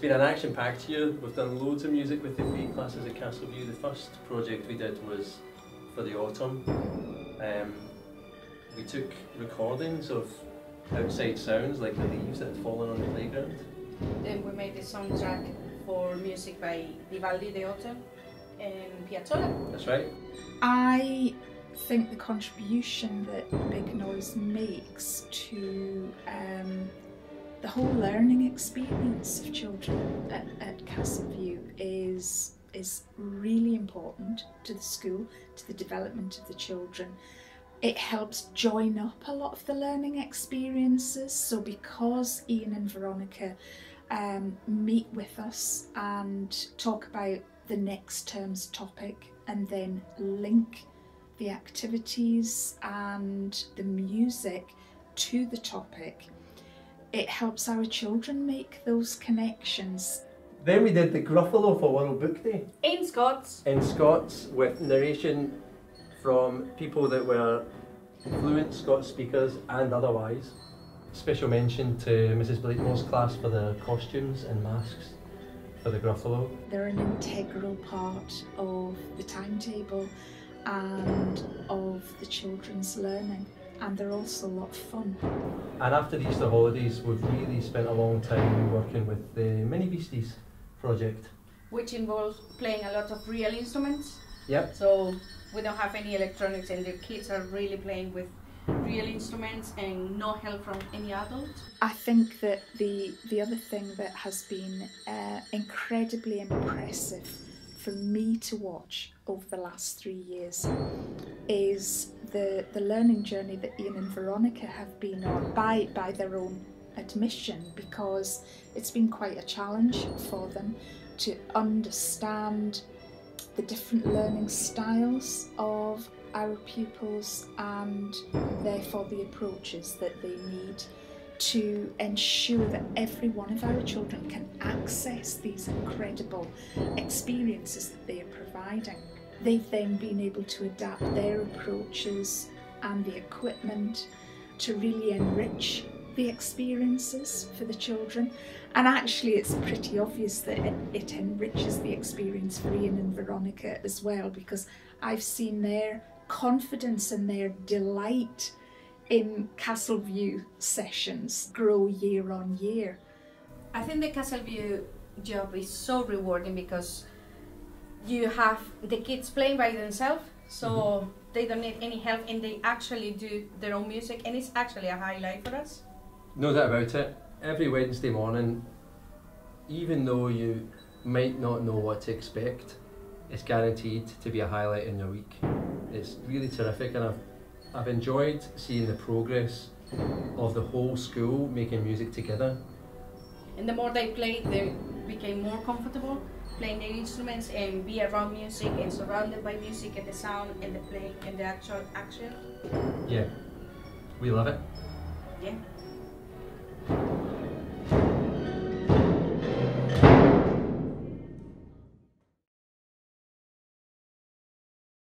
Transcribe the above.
been an action-packed year. We've done loads of music with the three classes at Castleview. The first project we did was for the autumn. Um, we took recordings of outside sounds like the leaves that had fallen on the playground. Then we made the soundtrack for music by Vivaldi the Autumn and Piazzolla. That's right. I think the contribution that Big Noise makes to um, the whole learning experience of children at, at Castleview is is really important to the school, to the development of the children. It helps join up a lot of the learning experiences. So because Ian and Veronica um, meet with us and talk about the next term's topic and then link the activities and the music to the topic, it helps our children make those connections. Then we did the Gruffalo for World Book Day In Scots, in Scots with narration from people that were fluent Scots speakers and otherwise. Special mention to Mrs Blakemore's class for the costumes and masks for the Gruffalo. They're an integral part of the timetable and of the children's learning, and they're also a lot of fun. And after the Easter holidays, we've really spent a long time working with the Mini Beasties project. which involves playing a lot of real instruments. Yep. So we don't have any electronics, and the kids are really playing with real instruments and no help from any adult. I think that the the other thing that has been uh, incredibly impressive for me to watch over the last three years is the the learning journey that Ian and Veronica have been on by by their own admission because it's been quite a challenge for them to understand the different learning styles of our pupils and therefore the approaches that they need to ensure that every one of our children can access these incredible experiences that they are providing. They've then been able to adapt their approaches and the equipment to really enrich the experiences for the children. And actually, it's pretty obvious that it, it enriches the experience for Ian and Veronica as well because I've seen their confidence and their delight in Castleview sessions grow year on year. I think the Castleview job is so rewarding because you have the kids playing by themselves, so mm-hmm. they don't need any help, and they actually do their own music, and it's actually a highlight for us. No doubt about it. Every Wednesday morning, even though you might not know what to expect, it's guaranteed to be a highlight in your week. It's really terrific, and I've, I've enjoyed seeing the progress of the whole school making music together. And the more they play, they became more comfortable playing their instruments and be around music and surrounded by music and the sound and the play and the actual action. Yeah, we love it. Yeah.